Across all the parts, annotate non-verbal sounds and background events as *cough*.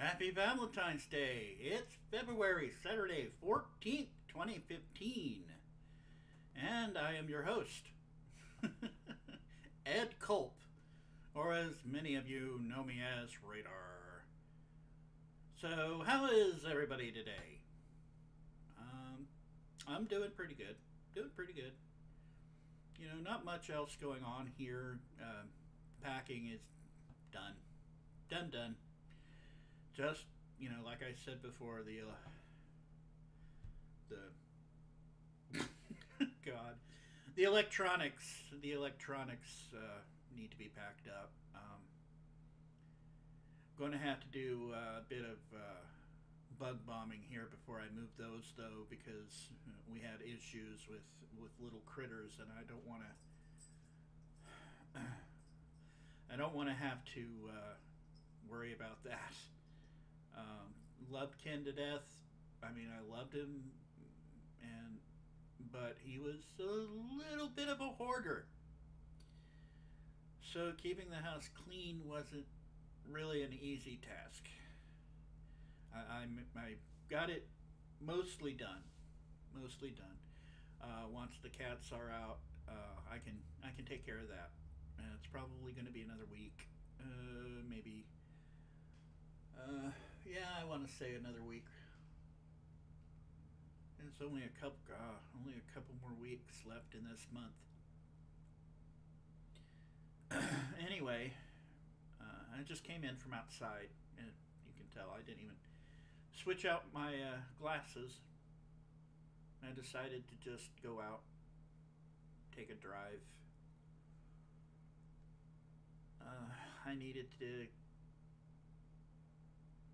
Happy Valentine's Day! It's February, Saturday, 14th, 2015. And I am your host, *laughs* Ed Culp, or as many of you know me as, Radar. So, how is everybody today? Um, I'm doing pretty good. Doing pretty good. You know, not much else going on here. Uh, packing is done. Done, done just you know, like I said before, the uh, the *laughs* God, the electronics, the electronics uh, need to be packed up. Um, going to have to do a bit of uh, bug bombing here before I move those, though, because we had issues with with little critters, and I don't want *clears throat* to. I don't want to have to uh, worry about that. Loved Ken to death. I mean, I loved him, and but he was a little bit of a hoarder. So keeping the house clean wasn't really an easy task. I, I, I got it mostly done, mostly done. Uh, once the cats are out, uh, I can I can take care of that. And it's probably going to be another week, uh, maybe uh, yeah, I want to say another week. It's only a couple, only a couple more weeks left in this month. *clears throat* anyway, uh, I just came in from outside, and you can tell I didn't even switch out my uh, glasses. I decided to just go out, take a drive. Uh, I needed to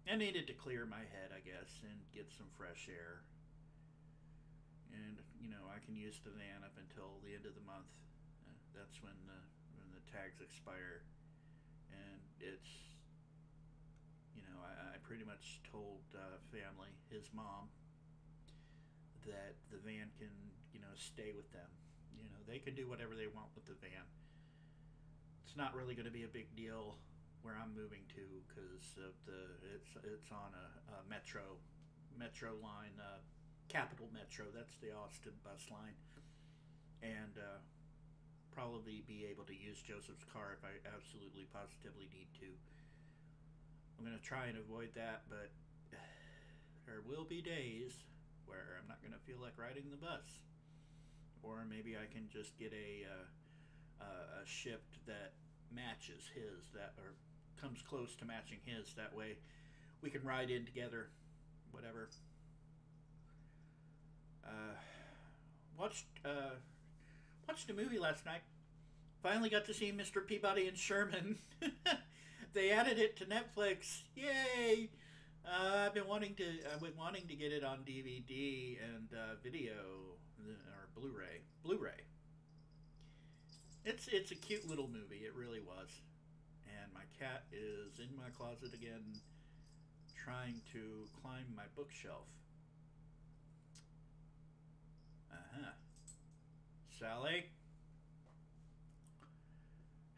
I needed to clear my head, I guess, and get some fresh air. And you know, I can use the van up until the end of the month. Uh, that's when the when the tags expire, and it's you know, I, I pretty much told uh, family, his mom, that the van can you know stay with them. You know, they can do whatever they want with the van. It's not really going to be a big deal where I'm moving to because of the it's it's on a, a metro metro line, uh, Capital Metro. That's the Austin bus line, and uh, probably be able to use Joseph's car if I absolutely positively need to. I'm going to try and avoid that, but *sighs* there will be days where I'm not going to feel like riding the bus, or maybe I can just get a uh, a shift that matches his that or comes close to matching his. That way, we can ride in together, whatever. Uh, watched uh, watched a movie last night. Finally got to see Mr. Peabody and Sherman. *laughs* they added it to Netflix. Yay! Uh, I've been wanting to I've been wanting to get it on DVD and uh, video or Blu-ray. Blu-ray. It's it's a cute little movie. It really was and my cat is in my closet again trying to climb my bookshelf. Uh-huh. Sally?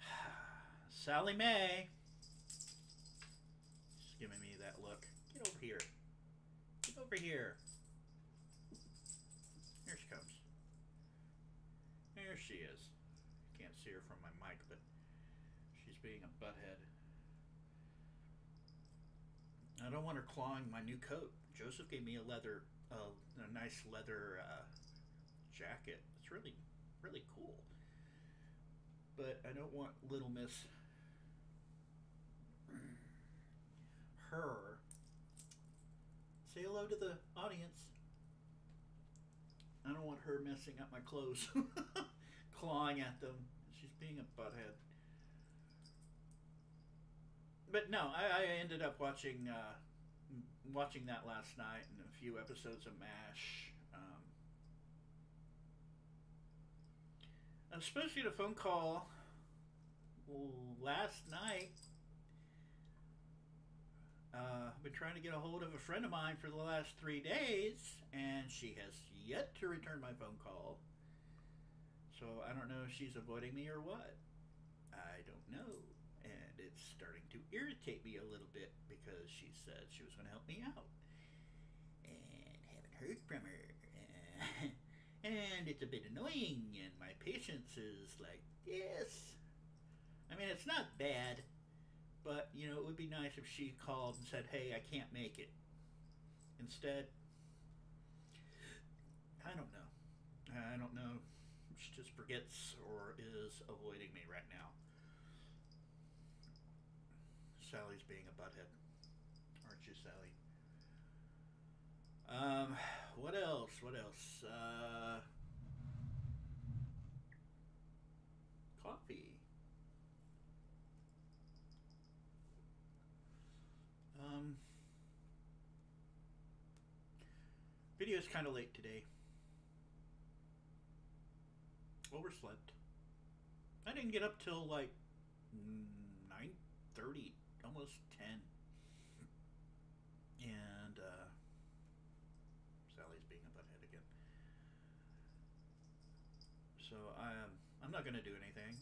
*sighs* Sally May. She's giving me that look. Get over here. Get over here. Here she comes. There she is. See her from my mic, but She's being a butthead. I don't want her clawing my new coat. Joseph gave me a leather, uh, a nice leather uh, jacket. It's really, really cool. But I don't want Little Miss her. Say hello to the audience. I don't want her messing up my clothes, *laughs* clawing at them. Being a butthead but no, I, I ended up watching uh, watching that last night and a few episodes of MASH. Um, I was supposed to get a phone call last night. Uh, I've been trying to get a hold of a friend of mine for the last three days, and she has yet to return my phone call. So I don't know if she's avoiding me or what. I don't know and it's starting to irritate me a little bit because she said she was going to help me out. And haven't heard from her. *laughs* and it's a bit annoying, and my patience is like this. I mean, it's not bad, but you know, it would be nice if she called and said, "Hey, I can't make it." Instead, I don't know. I don't know. Just forgets or is avoiding me right now. Sally's being a butthead, aren't you, Sally? Um, what else? What else? Uh, coffee. Um, video's kind of late today. Overslept. I didn't get up till like nine thirty, almost ten. And uh, Sally's being a butthead again. So I'm I'm not gonna do anything.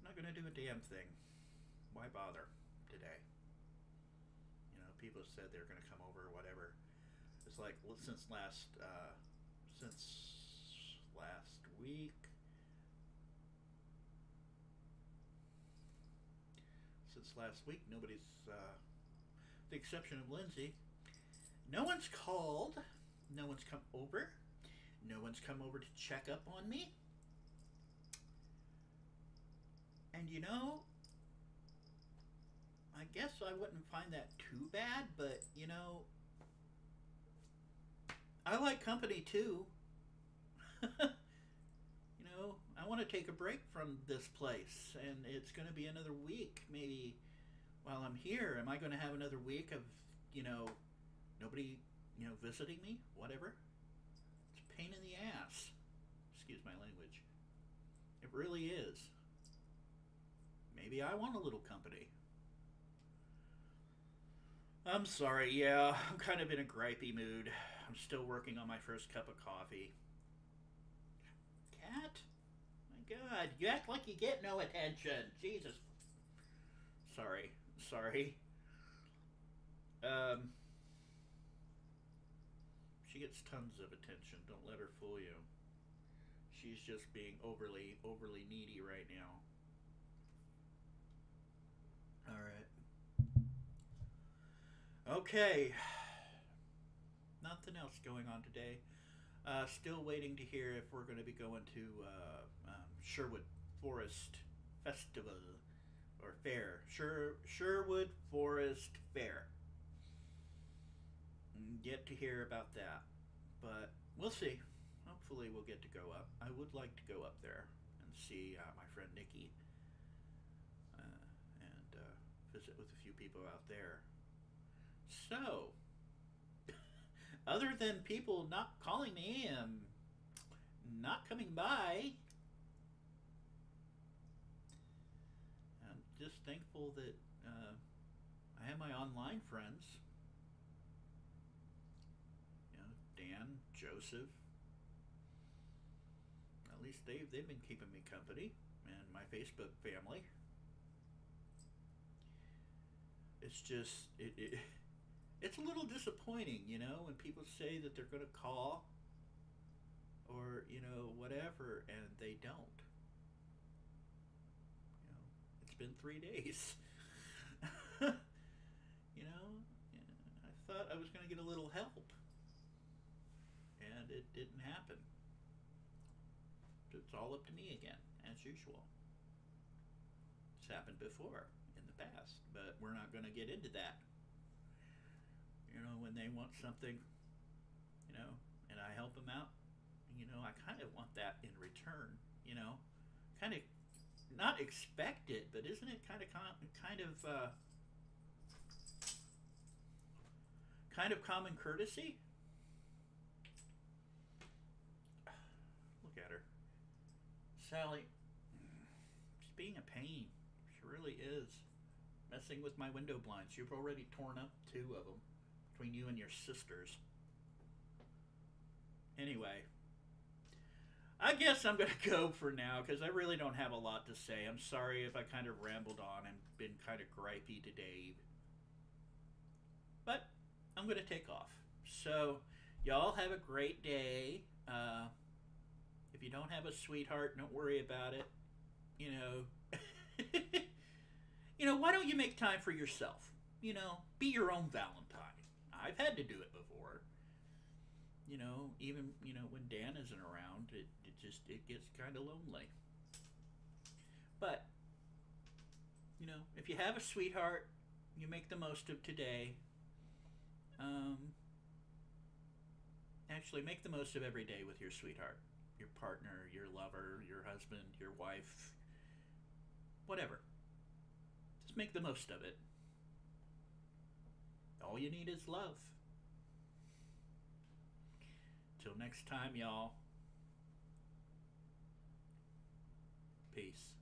I'm not gonna do a damn thing. Why bother today? You know, people said they're gonna come over or whatever. It's like since last uh, since last week. Since last week, nobody's, uh, the exception of Lindsay, no one's called, no one's come over, no one's come over to check up on me. And you know, I guess I wouldn't find that too bad, but you know, I like company too. *laughs* you know, I want to take a break from this place, and it's going to be another week, maybe. While I'm here, am I going to have another week of, you know, nobody, you know, visiting me? Whatever. It's a pain in the ass. Excuse my language. It really is. Maybe I want a little company. I'm sorry, yeah, I'm kind of in a gripey mood. I'm still working on my first cup of coffee. Cat? My god, you act like you get no attention. Jesus. Sorry, sorry. Um, she gets tons of attention. Don't let her fool you. She's just being overly, overly needy right now. All right. Okay. *sighs* Nothing else going on today. Uh, still waiting to hear if we're going to be going to uh, um, Sherwood Forest Festival or Fair. Sher- Sherwood Forest Fair. Yet to hear about that. But we'll see. Hopefully, we'll get to go up. I would like to go up there and see uh, my friend Nikki uh, and uh, visit with a few people out there. So, other than people not calling me and not coming by, I'm just thankful that uh, I have my online friends. You know, Dan, Joseph. At least they've they've been keeping me company, and my Facebook family. It's just it, it it's a little disappointing, you know, when people say that they're going to call or, you know, whatever, and they don't. You know, it's been three days. *laughs* you know, I thought I was going to get a little help, and it didn't happen. It's all up to me again, as usual. It's happened before in the past, but we're not going to get into that you know, when they want something, you know, and I help them out, you know, I kind of want that in return, you know, kind of not expect it, but isn't it kind of kind of uh, kind of common courtesy? Look at her, Sally. She's being a pain. She really is. Messing with my window blinds. You've already torn up two of them between you and your sisters. Anyway, I guess I'm going *laughs* to go for now because I really don't have a lot to say. I'm sorry if I kind of rambled on and been kind of gripey today. But I'm going to take off. So, y'all have a great day. Uh, if you don't have a sweetheart, don't worry about it. You know, *laughs* you know, why don't you make time for yourself? You know, be your own Valentine. I've had to do it before. You know, even you know when Dan isn't around, it, it just it gets kind of lonely. But you know, if you have a sweetheart, you make the most of today. Um, actually, make the most of every day with your sweetheart, your partner, your lover, your husband, your wife, whatever. Just make the most of it. All you need is love. Till next time, y'all. Peace.